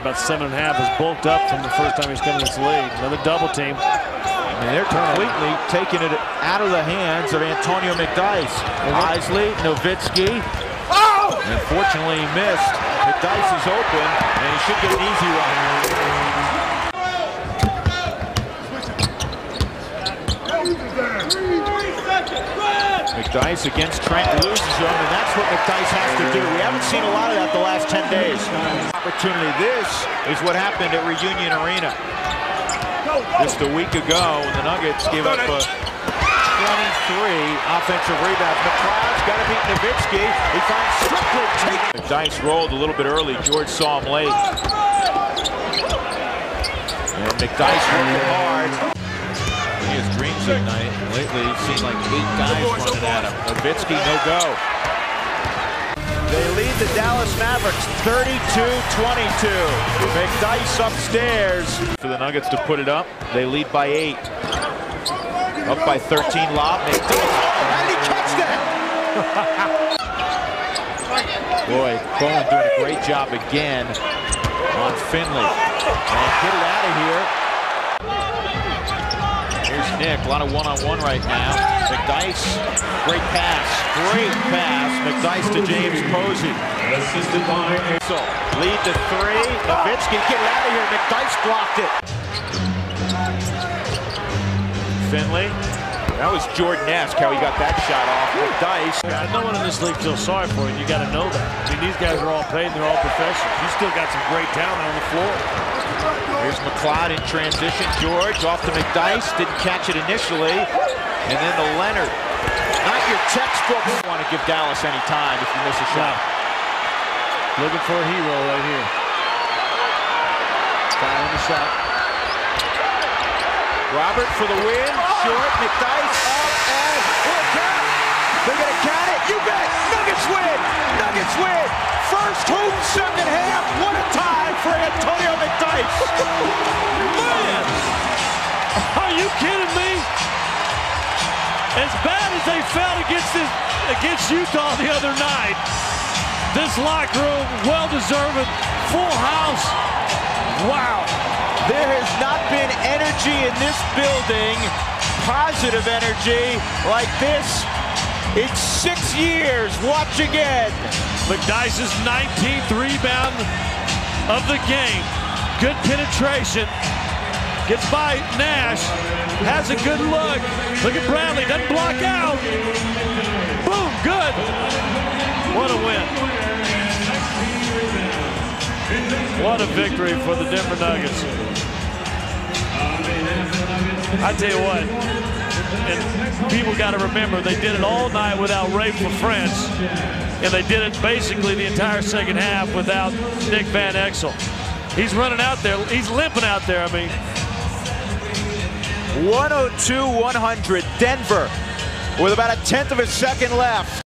About seven and a half is bulked up from the first time he's come in this league. Another double team. And they're completely taking it out of the hands of Antonio McDyess. Eisley, Nowitzki. Oh! Unfortunately, he missed. McDyess is open, and he should get an easy one. McDyess against Trent loses him, and that's what McDyess has to do. We haven't seen a lot of that the last 10 days. Opportunity. This is what happened at Reunion Arena. Just a week ago when the Nuggets gave up a 23 offensive rebounds. McCloud's got to beat Nowitzki. He finds Strickland. McDyess rolled a little bit early. George saw him late. And McDyess working hard. Has dreams at night. Lately, he's seen like eight guys running at him. Nowitzki, no go. They lead the Dallas Mavericks 32-22. McDyess upstairs. For the Nuggets to put it up, they lead by eight. Up by 13, lob. Oh, how did he catch that? Boy, Bowen doing a great job again on Finley. And get it out of here. Nick, a lot of one-on-one -on -one right now. McDyess, great pass, great pass. McDyess to James Posey. Assisted by So, lead to three. Nowitzki, get it out of here. McDyess blocked it. Finley. That was Jordan-esque how he got that shot off. McDyess. No one in this league feels sorry for you. You got to know that. I mean, these guys are all paid they're all professionals. You still got some great talent on the floor. Here's McCloud in transition. George off to McDyess. Didn't catch it initially. And then to Lenard. Not your textbook. You want to give Dallas any time if you miss a shot. Looking for a hero right here. On the shot. Robert for the win. Short. McDyess up and out. They're going to count it. You bet. Nuggets win. Nuggets win. First hoop, second half. What a time for Antonio McDyess. Man! Are you kidding me? As bad as they felt against this against Utah the other night, this locker room, well deserved, full house. Wow. There has not been energy in this building, positive energy like this in six years. Watch again. McDyess's 19th rebound of the game. Good penetration. Gets by Nash. Has a good look. Look at Bradley. Doesn't block out. Boom. Good. What a win. What a victory for the Denver Nuggets. I tell you what, and people got to remember they did it all night without Raef LaFrentz, and they did it basically the entire second half without Nick Van Exel. He's running out there. He's limping out there. I mean, 102-100 Denver with about a tenth of a second left.